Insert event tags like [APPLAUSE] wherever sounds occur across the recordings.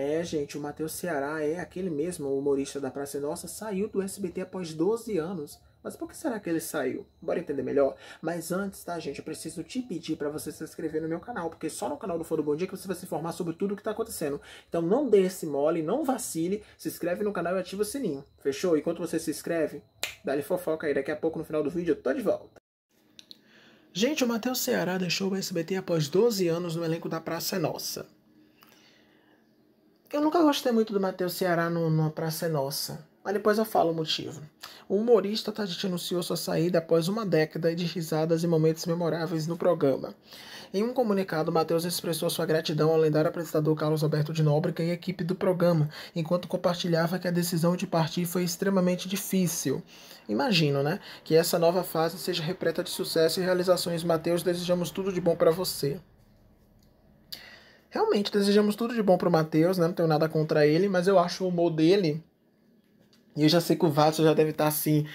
É, gente, o Matheus Ceará é aquele mesmo humorista da Praça Nossa, saiu do SBT após 12 anos. Mas por que será que ele saiu? Bora entender melhor? Mas antes, tá, gente, eu preciso te pedir para você se inscrever no meu canal, porque só no canal do Foro Bom Dia que você vai se informar sobre tudo o que tá acontecendo. Então não dê esse mole, não vacile, se inscreve no canal e ativa o sininho. Fechou? Enquanto você se inscreve, dá-lhe fofoca aí. Daqui a pouco, no final do vídeo, eu tô de volta. Gente, o Matheus Ceará deixou o SBT após 12 anos no elenco da Praça Nossa. Eu nunca gostei muito do Matheus Ceará no, no Praça é Nossa. Mas depois eu falo o motivo. O humorista Taditi anunciou sua saída após uma década de risadas e momentos memoráveis no programa. Em um comunicado, Matheus expressou sua gratidão ao lendário apresentador Carlos Alberto de Nóbrega e equipe do programa, enquanto compartilhava que a decisão de partir foi extremamente difícil. Imagino, né, que essa nova fase seja repleta de sucesso e realizações. Matheus, desejamos tudo de bom para você. Realmente, desejamos tudo de bom pro Matheus, né? Não tenho nada contra ele, mas eu acho o humor dele e eu já sei que o Watson já deve estar tá, assim,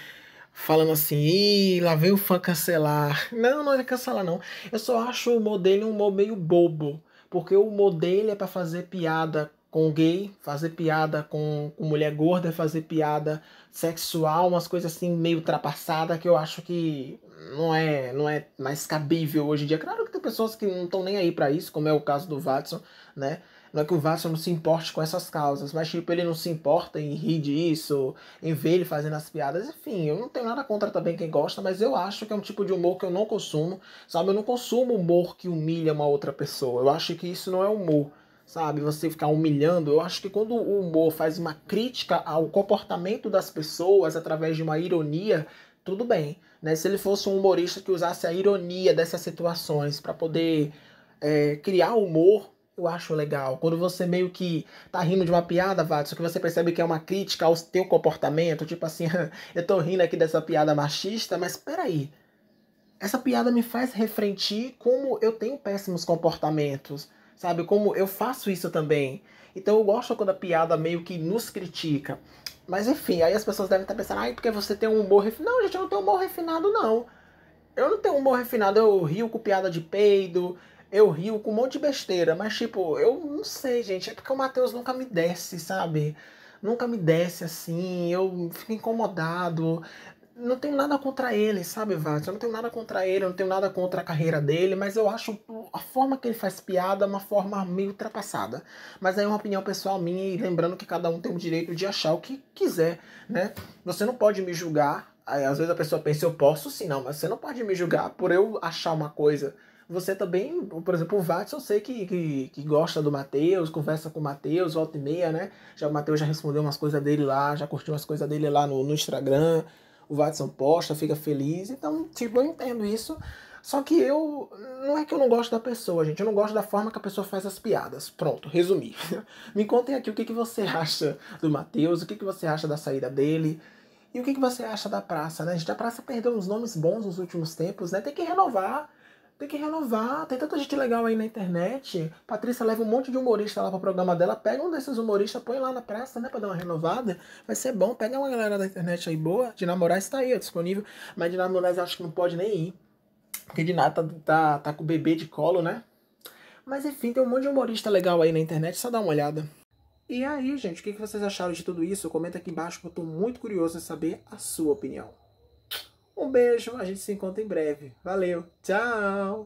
falando assim, ih, lá veio o fã cancelar. Não, não é cancelar, não. Eu só acho o humor dele um humor meio bobo. Porque o humor dele é pra fazer piada com gay, fazer piada com, com mulher gorda, fazer piada sexual, umas coisas assim meio ultrapassadas que eu acho que não é, não é mais cabível hoje em dia. Claro que pessoas que não estão nem aí para isso, como é o caso do Watson, né? Não é que o Watson não se importe com essas causas, mas tipo, ele não se importa em rir disso, em ver ele fazendo as piadas. Enfim, eu não tenho nada contra também quem gosta, mas eu acho que é um tipo de humor que eu não consumo. Sabe, eu não consumo humor que humilha uma outra pessoa. Eu acho que isso não é humor sabe? Você ficar humilhando. Eu acho que quando o humor faz uma crítica ao comportamento das pessoas através de uma ironia, tudo bem. Né? Se ele fosse um humorista que usasse a ironia dessas situações para poder é, criar humor, eu acho legal. Quando você meio que tá rindo de uma piada, Watson, que você percebe que é uma crítica ao teu comportamento, tipo assim, [LAUGHS] eu tô rindo aqui dessa piada machista, mas peraí. Essa piada me faz refletir como eu tenho péssimos comportamentos, sabe? Como eu faço isso também. Então eu gosto quando a piada meio que nos critica. Mas enfim, aí as pessoas devem estar pensando, ai, porque você tem um humor refinado. Não, gente, eu não tenho humor refinado, não. Eu não tenho humor refinado, eu rio com piada de peido, eu rio com um monte de besteira, mas tipo, eu não sei, gente, é porque o Matheus nunca me desce, sabe? Nunca me desce assim, eu fico incomodado. Não tenho nada contra ele, sabe, Vaz? Eu não tenho nada contra ele, eu não tenho nada contra a carreira dele, mas eu acho a forma que ele faz piada uma forma meio ultrapassada. Mas aí é uma opinião pessoal minha e lembrando que cada um tem o direito de achar o que quiser, né? Você não pode me julgar. Aí, às vezes a pessoa pensa, eu posso sim, não, mas você não pode me julgar por eu achar uma coisa você também, por exemplo, o Watson, eu sei que, que, que gosta do Matheus, conversa com o Matheus, volta e meia, né? Já, o Matheus já respondeu umas coisas dele lá, já curtiu umas coisas dele lá no, no Instagram. O Watson posta, fica feliz. Então, tipo, eu entendo isso. Só que eu. Não é que eu não gosto da pessoa, gente. Eu não gosto da forma que a pessoa faz as piadas. Pronto, resumi. [LAUGHS] Me contem aqui o que, que você acha do Matheus, o que, que você acha da saída dele. E o que, que você acha da praça, né? Gente, a praça perdeu uns nomes bons nos últimos tempos, né? Tem que renovar. Tem que renovar, tem tanta gente legal aí na internet. Patrícia leva um monte de humorista lá pro programa dela, pega um desses humoristas, põe lá na praça, né, pra dar uma renovada. Vai ser bom, pega uma galera da internet aí boa. De Namorais tá aí, ó, disponível. Mas de Namorais acho que não pode nem ir. De nada tá, tá, tá com o bebê de colo, né? Mas enfim, tem um monte de humorista legal aí na internet, só dá uma olhada. E aí, gente, o que vocês acharam de tudo isso? Comenta aqui embaixo que eu tô muito curioso em saber a sua opinião. Um beijo, a gente se encontra em breve. Valeu, tchau!